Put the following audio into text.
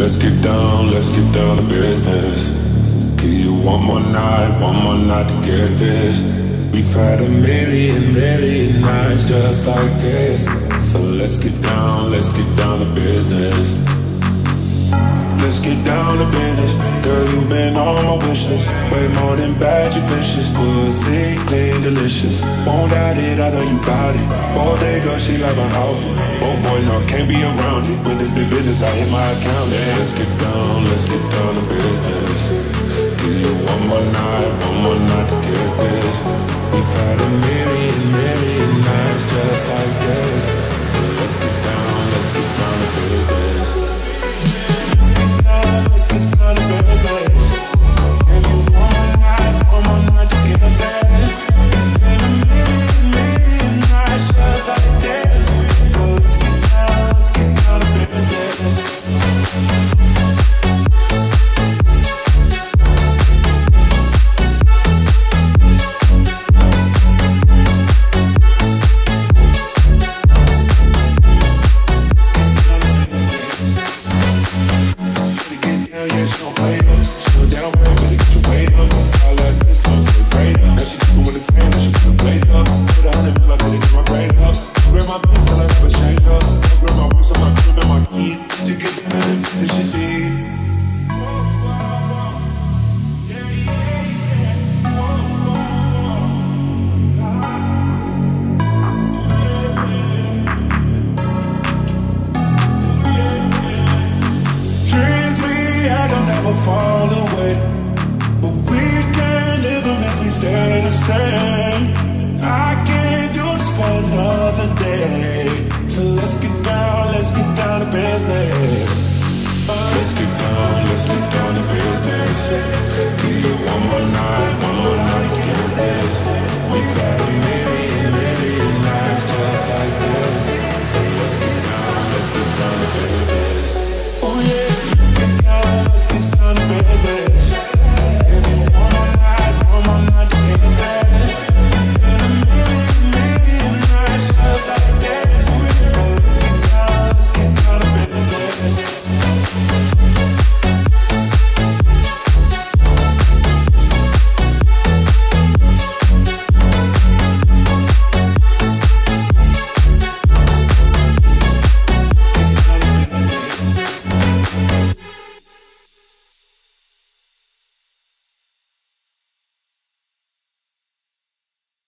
Let's get down, let's get down to business. Give you one more night, one more night to get this. We've had a million, million nights just like this. So let's get down, let's get down Been on my wish list. Way more than bad, you vicious. Pussy clean, delicious. Won't doubt it, I know you got it. All girl, she like my outfit. Oh boy, no, can't be around it. When it's big business, I hit my account. Let's get down, let's get down to business. Give you one more night never fall away. But we can't live them if we stay the same. I can't do this for another day. So let's get down, let's get down to business. Let's get down, let's get down to business. Give you one more night.